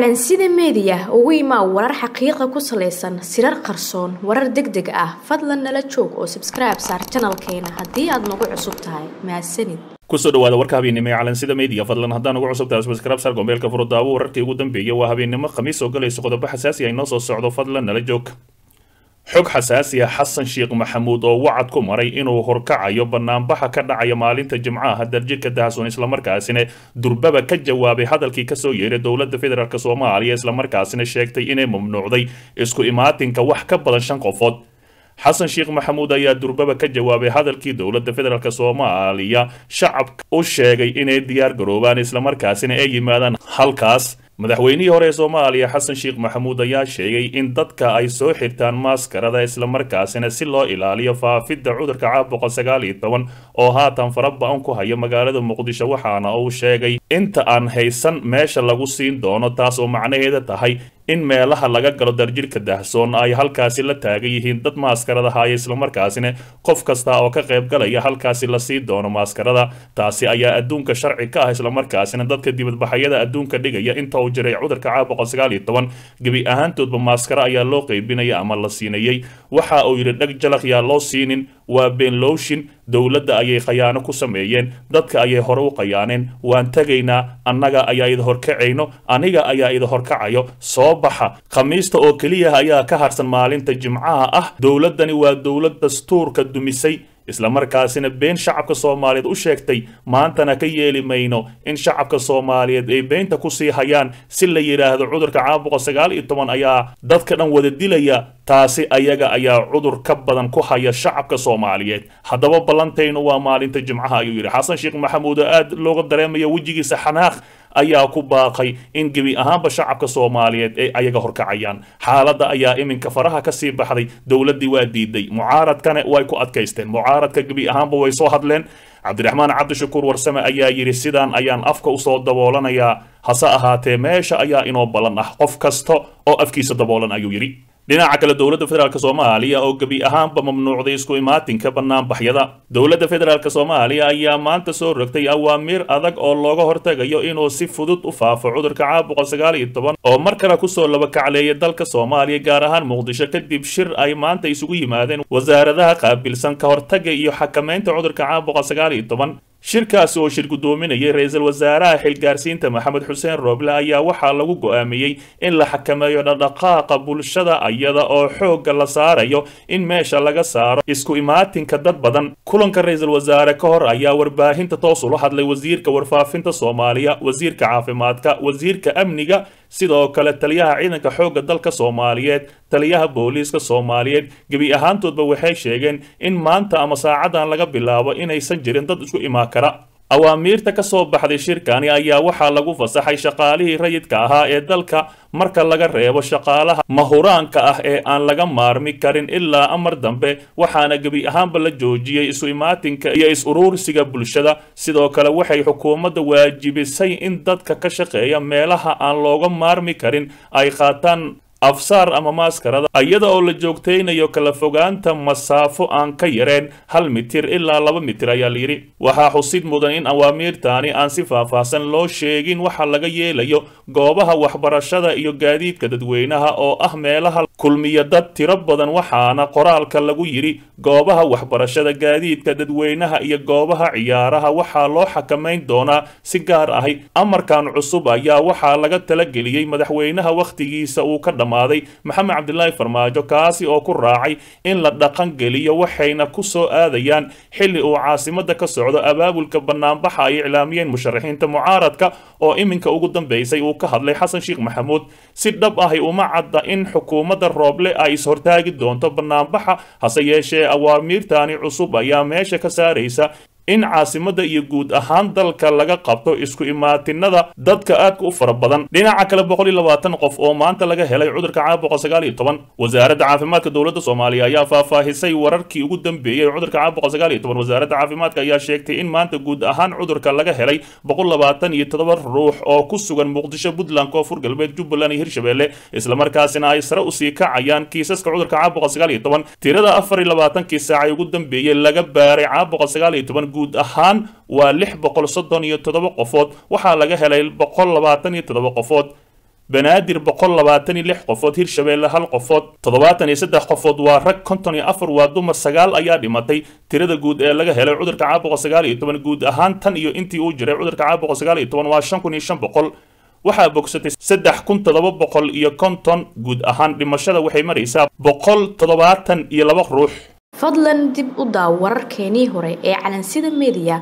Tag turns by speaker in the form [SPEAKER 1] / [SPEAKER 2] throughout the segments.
[SPEAKER 1] calansida meediya ugu imaa warar xaqiiqa ku salaysan sirar qarsoon warar deg deg ah. Fadlan nala joog oo sabskribe saar janalkeena haddii aad nagu cusub tahay. Mahadsanid
[SPEAKER 2] ku soo dhawaada warka habeennimo ee calansida media. Fadlan haddaan ugu cusub tahay gombeelka furudaawo. Wararkii ugu dambeeyay waa habeennimo khamiis oo galayso qodobo xasaasi ay noo soo socdo. Fadlan nala joog xog xasaasi ah xasan sheekh maxamuud oo wacad ku maray inuu horkacayo banaanbaxa ka dhacaya maalinta jimcaha darjirka dahsoon islamarkaasina durbaba ka jawaabay hadalkii ka soo yeeray dowladda federaalk soomaaliya islamarkaasina sheegtay inay mamnuucday isku imaatinka wax ka badan shan qofood. Xasan sheekh maxamuud ayaa durbaba ka jawaabay hadalkii dowladda federaalk soomaaliya shacabka u sheegay inay diyaar garoobaan islamarkaasina ay yimaadaan halkaas madaxweynihii hore ee soomaaliya xasan sheekh maxamuud ayaa sheegay in dadka ay soo xirtaan maaskarada islamarkaasina si loo ilaaliyo faafidda cudurka caabuqa sagaal iyo toban oo haatan faraba-an ku haya magaalada muqdisho waxaana uu sheegay inta aan haysan meesha lagu siin doono taas oo macnaheeda tahay in meelaha laga galo darjirka dahsoon ay halkaasi la taagan yihiin. Dad maaskarada haya islamarkaasina qof kasta oo ka qayb galaya halkaasi la sii doono maaskarada. Taasi ayaa adduunka sharci ka ah islamarkaasina dadka dibadbaxayada adduunka dhigaya. Inta uu jiray cudurka caabuqa sagaal iyo toban gebi ahaantoodba maaskaro ayaa loo qeybinaya ama la siinayey waxa uu yidhi dheg jalaq yaa loo siinin waa beenlooshin dowladda ayay khayaano ku sameeyeen dadka ayay hore u khayaaneen waan tegaynaa annaga ayaa ida horkacayno aniga ayaa ida horkacayo soo baxa. Khamiista oo keliya ayaa ka harsan maalinta jimcaha ah dowladdani waa dowlad dastuurka dumisay islamarkaasina been shacabka soomaaliyeed u sheegtay maantana ka yeeli mayno in shacabka soomaaliyeed ay beenta ku sii hayaan. Si la yidhaahdo cudurka caabuqa sagaal iyo toban ayaa dadka dhan wada dilaya. Taasi ayaga ayaa cudur ka badan ku haya shacabka soomaaliyeed. Haddaba ballantaynu waa maalinta jimcaha ayuu yidhi. Xasan sheekh maxamuud oo aad looga dareemaya wejigiisa xanaaq ayaa ku baaqay in gebi ahaanba shacabka soomaaliyeed ay ayaga horkacayaan. Xaaladda ayaa iminka faraha ka sii baxday dowladdii waa diiday. Mucaaradkana way ku adkaysteen. Mucaaradka gebi ahaanba way soo hadleen. Cabdiraxmaan cabdishakuur warsame ayaa yidhi sidaan ayaan afka u soo daboolanayaa hase ahaatee meesha ayaa inoo ballan ah. Qof kasta oo afkiisa daboolan ayuu yidhi dhinaca kale dowladda federaalk soomaaliya oo gebi ahaanba mamnuucday isku imaatinka banaanbaxyada dowladda federaalk soomaaliya ayaa maanta soo rogtay awaamiir adag oo looga hortagayo inuu si fudud u faafo cudurka caabuqa sagaal iyo toban oo mar kale ku soo labakacleeya dalka soomaaliya gaar ahaan muqdisho kadib shir ay maanta isugu yimaadeen wasaaradaha qaabilsan ka hortaga iyo xakamaynta cudurka caabuqa sagaal iyo toban shirkaasi oo shir guddoominayay ra'iisul wasaaraha xilgaarsiinta maxamed xuseen rooble ayaa waxaa lagu go'aamiyey in la xakameeyo dhaqdhaqaaqa bulshada iyada oo xoogga la saarayo in meesha laga saaro isku imaatinka dad badan. Kulanka ra'iisul wasaare ka hor ayaa warbaahinta toos ula hadlay wasiirka warfaafinta soomaaliya wasiirka caafimaadka wasiirka amniga sidoo kale taliyaha ciidanka xoogga dalka soomaaliyeed taliyaha booliiska soomaaliyeed. Gebi ahaantoodba waxay sheegeen in maanta ama saacadan laga bilaabo inaysan jirin dad isku imaan kara. Awaamiirta ka soo baxday shirkani ayaa waxaa lagu fasaxay shaqaalihii rayidka ahaa ee dalka marka laga reebo shaqaalaha mahuraanka ah ee aan laga maarmi karin ilaa amar dambe. Waxaana gebi ahaanba la joojiyey isu imaatinka iyo is-uruursiga bulshada. Sidoo kale waxay xukuumadda waajibisay in dadka ka shaqeeya meelaha aan looga maarmi karin ay qaataan afsaar ama maaskarada iyada oo la joogtaynayo kala fogaanta masaafo aan ka yareen hal mitir ilaa laba mitir ayaa layidhi waxaa xusid mudan in awaamiirtaani aan si faahfaahsan loo sheegin waxa laga yeelayo goobaha waxbarashada iyo gaadiidka dadweynaha oo ah meelaha kulmiya dad tiro badan waxaana qoraalka lagu yidhi goobaha waxbarashada gaadiidka dadweynaha iyo goobaha ciyaaraha. Waxaa loo xakamayn doonaa si gaar ahi. Amarkan cusub ayaa waxaa laga talageliyey madaxweynaha wakhtigiisa uu ka maxamed cabdilaahi farmaajo kaasi oo ku raacay in la dhaqan geliyo waxayna ku soo aadayaan xilli uu caasimada ka socdo abaabulka banaanbaxa ay iclaamiyeen musharaxiinta mucaaradka oo iminka ugu dambeysay uu ka hadlay xasan sheekh maxamuud. Si dhab ahi uma cadda in xukuumadda rooble ay is-hortaagi doonto banaanbaxa hase yeeshee awaamiirtani cusub ayaa meesha ka saaraysa in caasimada iyo guud ahaan dalka laga qabto isku imaatinada dadka aadka u fara badan. Dhinaca kale boqol iyo labaatan qof oo maanta laga helay cudurka caabuqa sagaal iyo toban wasaaradda caafimaadka dowladda soomaaliya ayaa faahfaahisay wararkii ugu dambeeyey cudurka caabuqa sagaal iyo toban. Wasaaradda caafimaadka ayaa sheegtay in maanta guud ahaan cudurka laga helay boqol labaatan iyo toddoba ruux oo ku sugan muqdisho puntland koonfur galbeed jubbaland iyo hirshabelle. Islamarkaasina ay sare u sii kacayaan kiisaska cudurka caabuqa sagaal iyo toban tirada afar iyo labaatankii saacay ugu dambeeyey laga baaray caabuqa sagaal iyo toban guud ahaan waa lix boqol soddon iyo toddoba qofood. Waxaa laga helay boqol labaatan iyo toddoba qofood. Banaadir boqol labaatan iyo lix qofood hirshabeelle hal qofood toddobaatan iyo saddex qofood. Waa rag konton iyo afar waa dumar sagaal ayaa dhimatay. Tirada guud ee laga helay cudurka caabuqa sagaal iyo toban guud ahaan tan iyo intii uu jiray cudurka caabuqa sagaal iyo toban waa shan kun iyo shan boqol. Waxaa bogsatay saddex kun toddoba boqol iyo konton guud ahaan dhimashada waxay maraysaa boqol toddobaatan iyo laba ruux
[SPEAKER 1] fadlan dib u daaw wararkeenii hore ee calansida mediya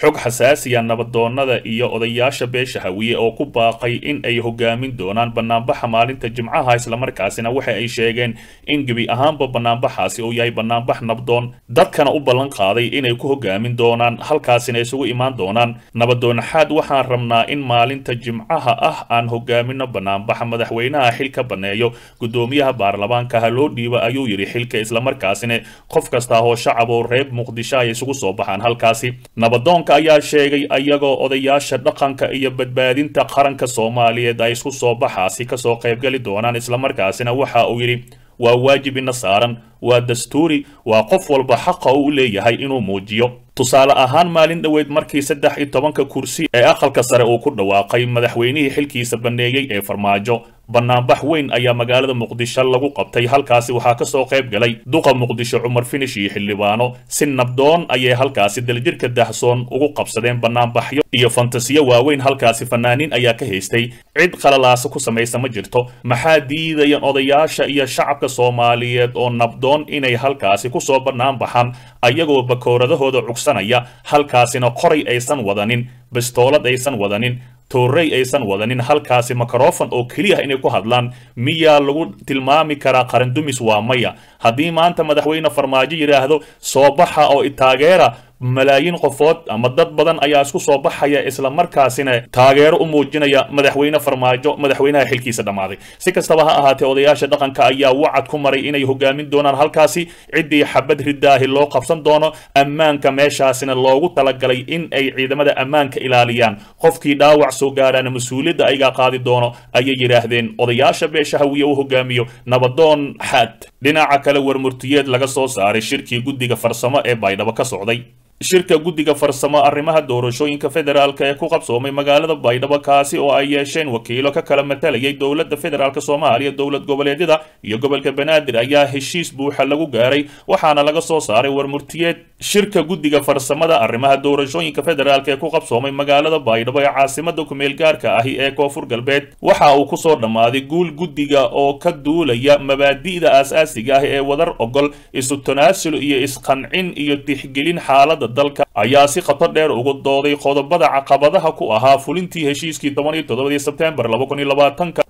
[SPEAKER 2] xog xasaasiya nabadoonnada iyo odayaasha beesha hawiye oo ku baaqay in ay hogaamin doonaan banaanbaxa maalinta jimcaha islamarkaasina waxa ay sheegeen in gebi ahaanba banaanbaxaasi uu yahay banaanbax nabdoon. Dadkana u ballan qaaday inay ku hogaamin doonaan halkaasina isugu imaan doonaan. Nabadoonaxaad waxaan rabnaa in maalinta jimcaha ah aan hogaamino banaanbaxa madaxweynaha xilka baneeyo. Gudoomiyaha baarlamaanka ha loo dhiiba ayuu yidhi xilka islamarkaasina qof kasta oo shacab oo reer muqdisho ay isugu soo baxaan halkaasi. Nabadoon ayaa sheegay ayagoo odayaasha dhaqanka iyo badbaadinta qaranka soomaaliyeed ay isku soo baxaasi ka soo qaybgali doonaan islamarkaasina waxa uu yidhi waa waajib ina saaran waa dastuuri waa qof walba xaqa uu leeyahay inuu muujiyo. Tusaale ahaan maalin dhoweed markii saddex iyo tobanka kursi ee aqalka sare uu ku dhawaaqay madaxweynihii xilkiisa banneeyey ee farmaajo banaanbax weyn ayaa magaalada muqdisho lagu qabtay halkaasi waxaa ka soo qayb galay duqa muqdisho cumar finish iyo xildhibaano. Si nabdoon ayay halkaasi daljirka dahsoon ugu qabsadeen banaanbaxyo iyo fantasiyo waaweyn halkaasi fanaaniin ayaa ka haystay. Cid qalalaasa ku samaysa ma jirto maxaa diidaya odayaasha iyo shacabka soomaaliyeed oo nabdoon inay halkaasi ku soo banaanbaxaan ayagoo bakooradahooda cugsanaya halkaasina qoray aysan wadanin bastoolad aysan wadanin toorey aysan wadanin halkaasi makarofon oo keliya inay ku hadlaan. Miyaa lagu tilmaami karaa qarandumis waa maya haddii maanta madaxweyne farmaajo yidhaahdo soo baxa oo itaageera malaayiin qofood ama dad badan ayaa isku soo baxaya islamarkaasina taageero u muujinaya madaxweyne farmaajo madaxweynaha xilkiisa dhammaaday. Si kastaba ha ahaatee odayaasha dhaqanka ayaa wacad ku maray inay hogaamin doonaan halkaasi ciddii xabad ridaahi loo qabsan doono ammaanka meeshaasina loogu talagalay in ay ciidamada ammaanka ilaaliyaan. Qofkii dhaawac soo gaaraana mas'uuliyadda aygaa qaadi doono ayay yidhaahdeen odayaasha beesha hawiye u hogaamiyo nabadoon xaad dhinaca kale warmurtiyeed laga soo saaray shirkii guddiga farsamo ee baydhabo ka socday shirka guddiga farsamo arrimaha doorashooyinka federaalk ee ku qabsoomay magaalada baydhabo kaasi oo ay yeesheen wakiilo ka kala matalayay dowladda federaalk soomaaliya dowlad goboleedyada iyo gobolka banaadir ayaa heshiis buuxa lagu gaaray waxaana laga soo saaray warmurtiyeed. Shirka guddiga farsamada arrimaha doorashooyinka federaalk ee ku qabsoomay magaalada baydhabo ee caasimada kumeel gaarka ahi ee koonfur galbeed waxa uu ku soo dhammaaday guul guddiga oo ka duulaya mabaadi'da aasaasiga ah ee wadar ogol isu tanaasul iyo isqancin iyo tixgelin xaalada dalka ayaa si khato dheer ugu dooday qodobada caqabadaha ku ahaa fulintii heshiiskii toban iyo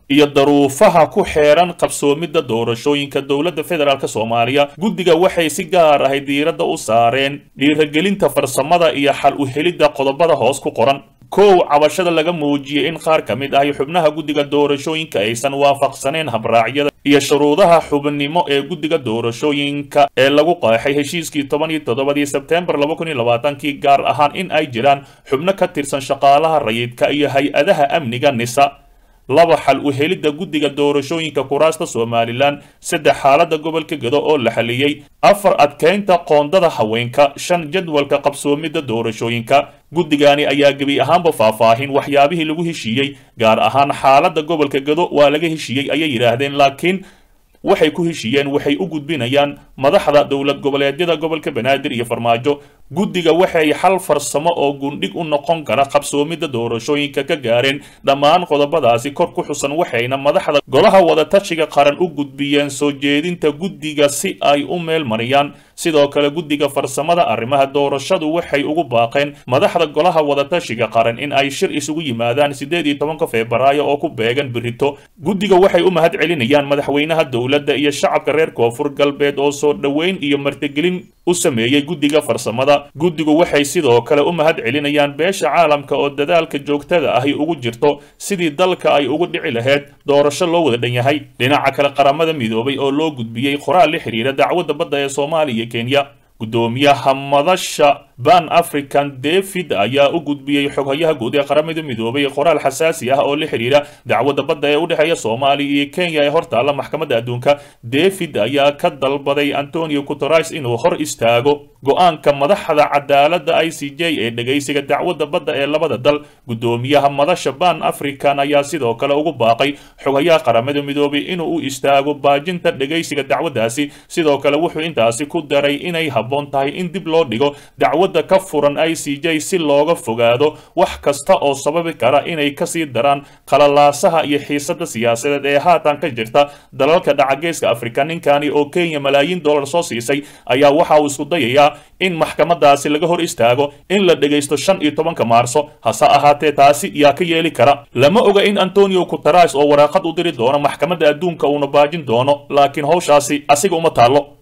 [SPEAKER 2] iyo daruufaha ku xeeran qabsoomidda doorashooyinka dowladda federaalk soomaaliya. Guddiga waxay si gaar ahay diiradda u saareen dhiiragelinta farsamada iyo xal u helidda qodobada hoos ku qoran kow cabashada laga muujiyey in qaar ka mid ahi xubnaha guddiga doorashooyinka aysan waafaqsaneen habraacyada iyo shuruudaha xubnimo ee guddiga doorashooyinka ee lagu qeexay heshiiskii toban iyo toddobadii sebtembar laba kun iyo labaatankii gaar ahaan in ay jiraan xubno ka tirsan shaqaalaha rayidka iyo hay'adaha amniga nisa laba xal u helidda guddiga doorashooyinka kuraasta somalilan saddex xaaladda gobolka gedo oo la xaliyey afar adkeynta qoondada haweenka shan jadwalka qabsoomidda doorashooyinka. Guddigani ayaa gebi ahaanba faahfaahin waxyaabihii lagu heshiiyey gaar ahaan xaaladda gobolka gedo waa laga heshiiyey ayay yidhaahdeen laakiin waxay ku heshiiyeen waxay u gudbinayaan madaxda dowlad goboleedyada gobolka banaadir iyo farmaajo guddiga waxay xal farsamo oo gundhig u noqon kara qabsoomidda doorashooyinka ka gaareen dhammaan qodobadaasi kor ku xusan waxayna madaxda golaha wadatashiga qaran u gudbiyeen soo jeedinta guddiga si ay u meel mariyaan sidoo kale guddiga farsamada arrimaha doorashadu waxay ugu baaqeen madaxda golaha wadatashiga qaran in ay shir isugu yimaadaan siddeed iyo tobanka febraayo oo ku beegan birito guddiga waxay u mahad celinayaan madaxweynaha dowladda iyo shacabka reer koonfur galbeed oo soo dhoweyn iyo martigelin u sameeyey guddiga farsamada guddigu waxay sidoo kale u mahad celinayaan beesha caalamka oo dadaalka joogtada ahi ugu jirto sidii dalka ay ugu dhici lahayd doorasho loo wada dhan yahay. Dhinaca kale qaramada midoobay oo loo gudbiyey qoraal la xiriira dacwadda badda ee soomaaliya iyo kenya. Guddoomiyaha madasha ban african david ayaa u gudbiyey xoghayaha guud ee qaramada midoobay qoraal xasaasi ah oo la xidhiira dacwadda badda ee u dhexeeya soomaaliya iyo kenya ee hortaalla maxkamadda adduunka. David ayaa ka dalbaday antonio guteres inuu hor istaago go'aanka madaxda cadaaladda i c j ee dhegaysiga dacwadda badda ee labada dal. Guddoomiyaha madasha ban african ayaa sidoo kale ugu baaqay xogayaha qaramada midoobay inuu u istaago baajinta dhegaysiga dacwaddaasi. Sidoo kale wuxuu intaasi ku daray inay habboon tahay in dib loo dhigo dacwadda ka furan i c j si looga fogaado wax kasta oo sababi kara inay ka sii daraan qalalaasaha iyo xiisada siyaasadeed ee haatan ka jirta. Dalalka dhacageeska afrika ninkani oo kenya malaayiin dollar soo siisay ayaa waxa uu isku dayayaa in maxkamadaasi laga hor istaago in la dhegaysto shan iyo tobanka maarso. Hase ahaatee taasi yaa ka yeeli kara. Lama oga in antonio guteres oo waraaqad u diri doono maxkamadda adduunka uuna baajin doono laakiin howshaasi asiga uma taallo